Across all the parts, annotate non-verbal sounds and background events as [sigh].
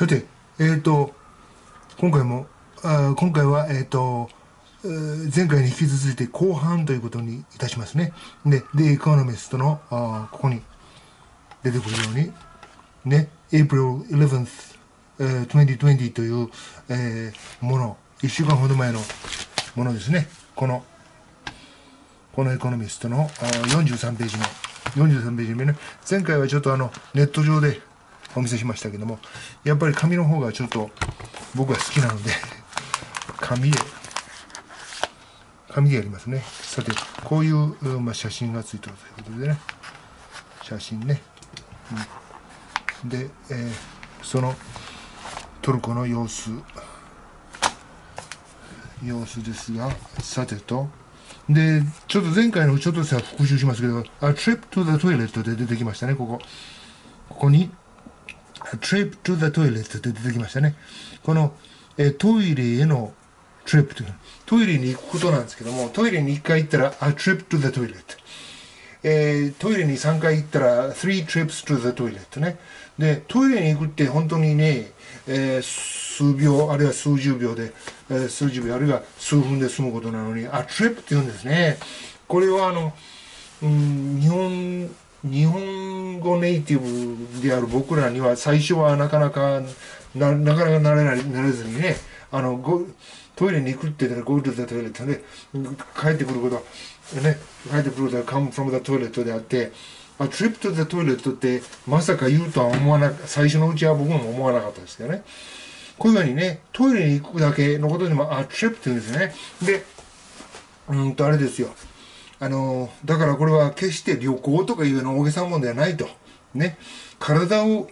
さて、えっ、ー、と、今回も、あ今回は、えっ、ー、と、前回に引き続いて後半ということにいたしますね。で、The Economist のあここに出てくるように、ね、April 11th、2020という、えー、もの、1週間ほど前のものですね。この、このエコノミストのあ43ページの、43ページ目ね。前回はちょっとあの、ネット上でお見せしましたけども、やっぱり紙の方がちょっと僕は好きなので、紙で、紙でやりますね。さて、こういう、まあ、写真がついてるということでね、写真ね。うん、で、えー、そのトルコの様子、様子ですが、さてと、で、ちょっと前回のちょっとさ復習しますけど、A trip to the toilet で出てきましたね、ここ。ここに、trip to the toilet って出てきましたね。この、えトイレへの trip というトイレに行くことなんですけども、トイレに1回行ったら a trip to the toilet。えー、トイレに3回行ったら3 trips to the toilet ね。で、トイレに行くって本当にね、えー、数秒、あるいは数十秒で、えー、数十秒、あるいは数分で済むことなのに、あ、トリップって言うんですね。これはあの、うん、日本日本語ネイティブである僕らには最初はなかなかななかなかなれないなれずにねあのごトイレに行くって言ったら go to the toilet ってね帰ってくることはね帰ってくることは come from the toilet であってあ trip to the toilet ってまさか言うとは思わな最初のうちは僕も思わなかったですけどね。こういうふうにねトイレに行くだけのことでもあ trip って言うんですね。でうんとあれですよ。あの、だからこれは決して旅行とかいうの大げさなもんではないと。ね。体を、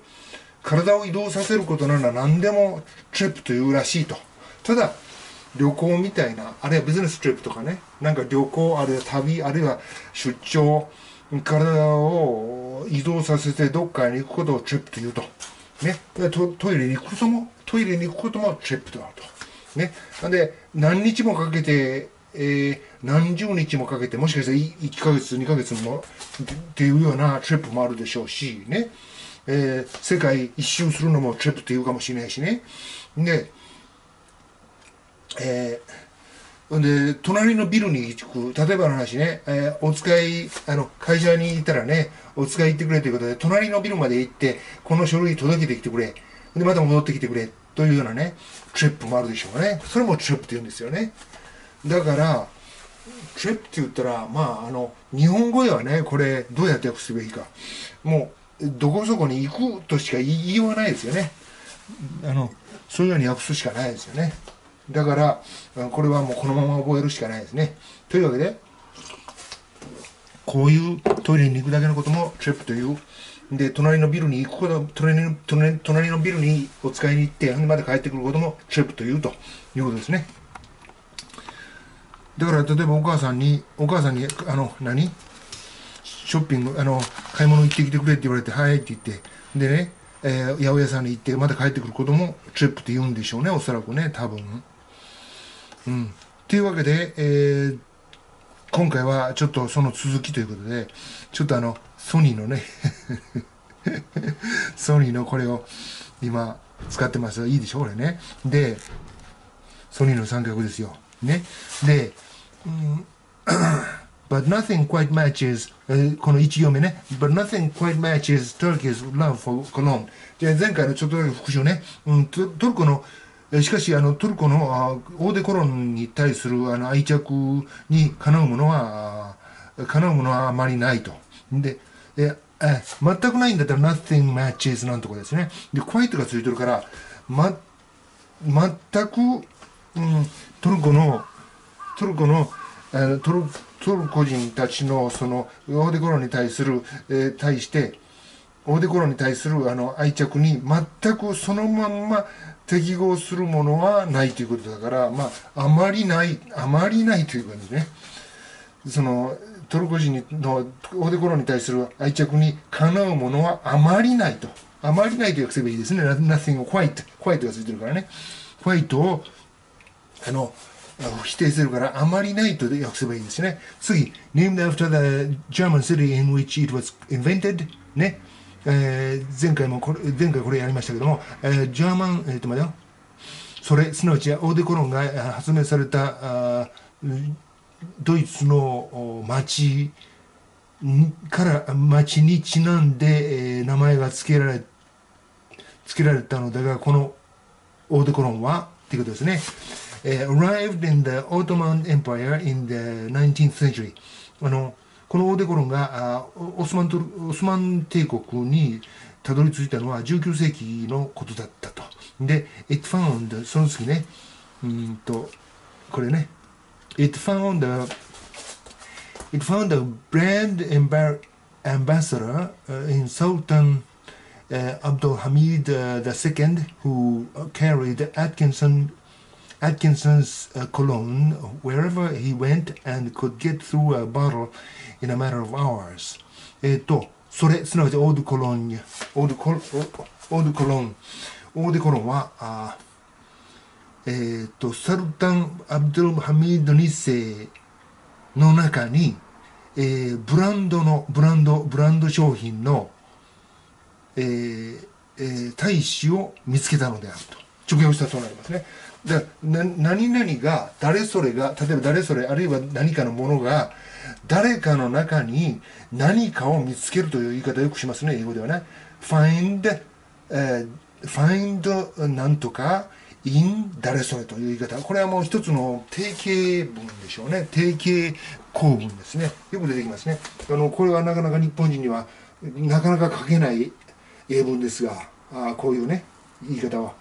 体を移動させることなら何でもトリップというらしいと。ただ、旅行みたいな、あるいはビジネストリップとかね、なんか旅行、あるいは旅、あるいは出張、体を移動させてどっかに行くことをトリップというと。ね。トトイレに行くことも、トイレに行くこともトリップとあると。ね。なんで、何日もかけてえー、何十日もかけて、もしかしたら1ヶ月、2ヶ月もっていうようなトリップもあるでしょうし、ね。えー、世界一周するのもトリップっていうかもしれないしね。で、えー、で、隣のビルに行く、例えばの話ね、えー、お使い、あの、会社にいたらね、お使い行ってくれということで、隣のビルまで行って、この書類届けてきてくれ。で、また戻ってきてくれ。というようなね、トリップもあるでしょうね。それもトリップって言うんですよね。だからトリップって言ったらまああの日本語ではね。これどうやって訳すべきか。もうどこそこに行くとしか言いようがないですよね。あのそういうように訳すしかないですよね。だからこれはもうこのまま覚えるしかないですね。というわけでこういうトイレに行くだけのこともトリップという。で隣のビルに行くこと隣の隣のビルにお使いに行ってまで帰ってくることもトリップというということですね。だから例えばお母さんにお母さんにあの何？ショッピングあの買い物行ってきてくれって言われてはいって言って。でね、えー、八百屋さんに行ってまた帰ってくることもトリップって言うんでしょうねおそらくね多分。うん。というわけで、えー、今回はちょっとその続きということでちょっとあのソニーのね [laughs] ソニーのこれを今使ってます。いいでしょこれね。でソニーの三脚ですよ。ね。で [coughs] but nothing quite matches、この1行目ね。But nothing quite matches Turkey's love for Cologne. じゃあ前回のちょっとだけ復習ね、うん、トルコのしかしあのトルコのオーデコロンに対するあの愛着にかなうものはかなうものはあまりないと。でええ全くないんだったら nothing matches なんとかですね。で quite がついてるからま全く、うん、トルコのトルコのトルトルコ人たちのそのオーデコロに対する、えー、対してオーデコロに対するあの愛着に全くそのまんま適合するものはないということだから、まあ、あまりないあまりないという感じね。そのトルコ人のオーデコロに対する愛着にかなうものはあまりないと。あまりないと訳せばいいですね。nothing quite quite がついてるからね。quite をあの否定するからあまりないと訳せばいいんですね。次、named after the German city in which it was invented? ね。えー前回もこれ、前回これやりましたけども、えージャーマン、えー、と、待てよ。それ、すなわち、オーデコロンが発明された、あドイツの町から、町にちなんで、えー名前が付けられ、付けられたのだが、このオーデコロンは、っていうことですね。えー arrived in the Ottoman Empire in the 19th century. あの、このオーデコロンがあオスマントオスマン帝国にたどり着いたのは19世紀のことだったと。で、it found, その次ね、うんと、これね、it found a, it found a brand ambassador in Sultan uh, Abdul Hamid uh, II, who uh, carried Atkinson Atkinson's uh, cologne wherever he went and could get through a bottle in a matter of hours. えっと、それ、すなわちオードコロン、オードコロン、オードコロン、オーデコロンは、あーえっと、サルタン・アブドル・ハミード2世の中に、えーブランドの、ブランド、ブランド商品の、えーえー大使を見つけたのであると直訳したそうなりますねでな何々が誰それが例えば誰それあるいは何かのものが誰かの中に何かを見つけるという言い方をよくしますね英語ではね。find、えー find なんとか in 誰それという言い方。これはもう一つの定型文でしょうね。定型構文ですね。よく出てきますね。あのこれはなかなか日本人にはなかなか書けない英文ですがあこういうね言い方は、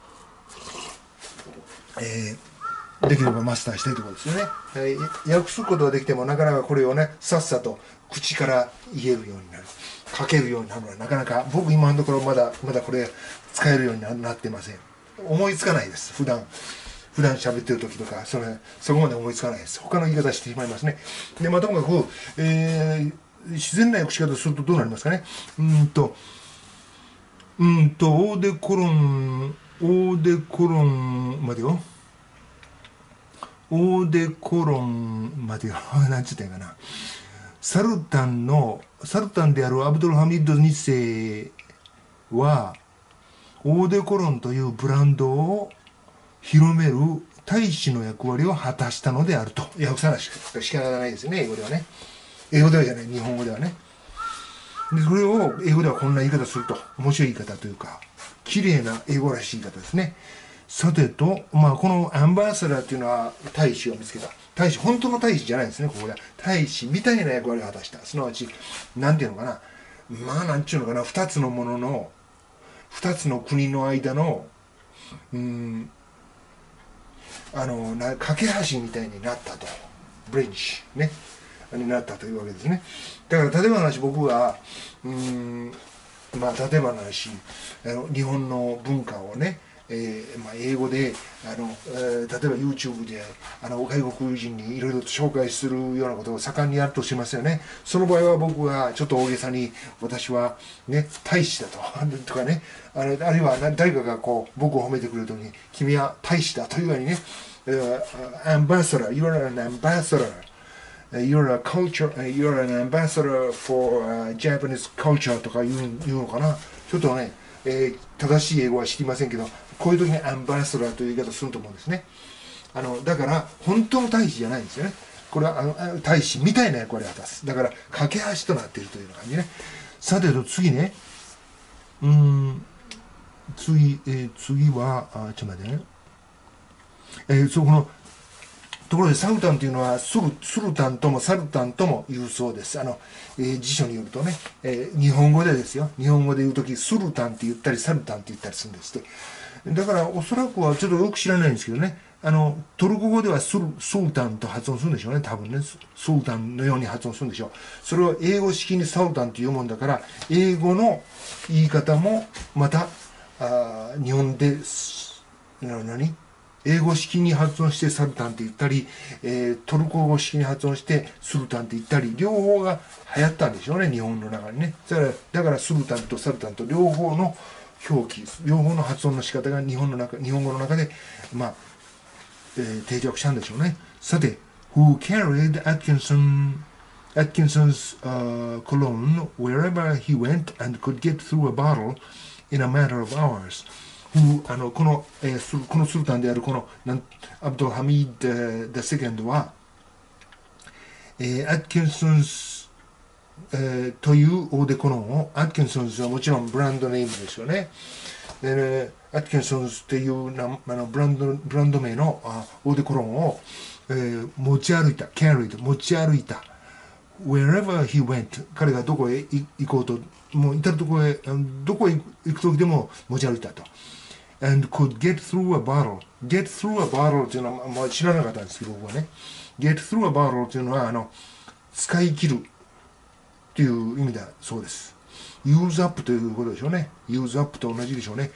えーできればマスターしたいところですよね、えー訳すことはできてもなかなかこれをねさっさと口から言えるようになる。書けるようになるのはなかなか僕今のところまだまだこれ使えるようになってません。思いつかないです。普段。普段喋ってる時とかそれそこまで思いつかないです。他の言い方してしまいますね。でまあともかく、えー自然な訳し方するとどうなりますかね。うんと。うんとオーデコロンオーデコロンまでよ。オーデコロンまでよ。[laughs] なんつったんやかな。サルタンのサルタンであるアブドルハミッド2世はオーデコロンというブランドを広める大使の役割を果たしたのであると。訳さないしか仕方ないですよね英語ではね。英語ではじゃない日本語ではね。でそれを英語ではこんな言い方すると。面白い言い方というか。綺麗な英語らしい方ですね。さてと、まあ、このアンバーサダーっていうのは大使を見つけた。大使本当の大使じゃないんですねここで。大使みたいな役割を果たした。すなわちなんていうのかな。まあなんちゅうのかな。二つのものの二つの国の間のうんあのな架け橋みたいになったと。ブリッジね。になったというわけですね。だから例えばの話僕はうんまあ例えばの話あの日本の文化をねえーまあ、英語であの、えー例えば YouTube であの外国人にいろいろと紹介するようなことを盛んにやるとしますよね。その場合は僕はちょっと大げさに私はね大使だと。[laughs] とかね。あれあるいは誰かがこう僕を褒めてくれるときに君は大使だというようにね、えー、ambassador you're an ambassador Uh, you're a culture, uh, you're an ambassador for、uh, Japanese culture とか言う言うのかな？ちょっとね、えー正しい英語は知りませんけどこういう時にアンバサダーという言い方すると思うんですね。あのだから本当の大使じゃないんですよね。これはあの大使みたいな役割を果たす。だから架け橋となっているという感じね。さてと次ね。うん。次、えー次はあちょっと待ってね。えーそこのところでサルタンというのはスルスルタンともサルタンとも言うそうです。あの、えー辞書によるとね、えー日本語でですよ。日本語で言う時スルタンって言ったりサルタンって言ったりするんですって。だからおそらくはちょっとよく知らないんですけどね。あのトルコ語ではスルスルタンと発音するんでしょうね。多分ね。スルタンのように発音するんでしょう。それを英語式にサルタンというもんだから英語の言い方もまたあ日本でな何？英語式に発音してサルタンって言ったり、えートルコ語式に発音してスルタンって言ったり両方が流行ったんでしょうね日本の中にねだからだからスルタンとサルタンと両方の表記両方の発音の仕方が日本の中日本語の中でまあ、えー定着したんでしょうねさて Who carried Atkinson Atkinson's uh, cologne wherever he went and could get through a bottle in a matter of hours? あのこの、えースこのスルタンであるこのなんアブド・ハミード・セカンドは、えー、アッキンソンス、えーというオーデコロンを、アッキンソンズはもちろんブランドネームですよね。でねアッキンソンズっていうなあのブランドブランド名のあオーデコロンを、えー持ち歩いた、carried、持ち歩いた。wherever he went 彼がどこへ行こうともう至るところへどこへ行く時でも持ち歩いたと and could get through a bottle get through a bottle っていうのは、まあ、知らなかったんですけど僕はね get through a bottle っていうのはあの使い切るっていう意味だそうです use up ということでしょうね use up と同じでしょうね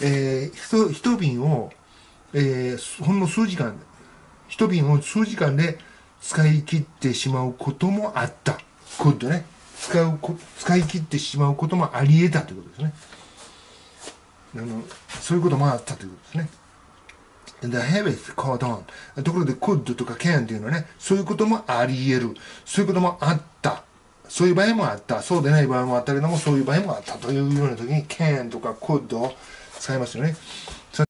えー、一一瓶を、えーほんの数時間一瓶を数時間で使い切ってしまうこともあった。could ね。使うこ、使い切ってしまうこともあり得たということですね。あの、そういうこともあったということですね。The habit caught on. ところで could とか can っていうのはね、そういうこともあり得る。そういうこともあった。そういう場合もあった。そうでない場合もあったけども、そういう場合もあったというような時に can とか could を使いますよね。